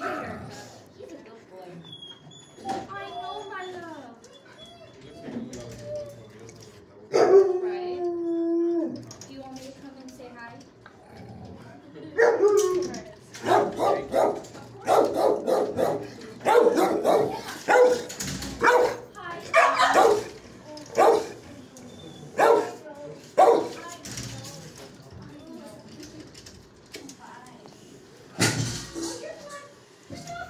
You. need Stop.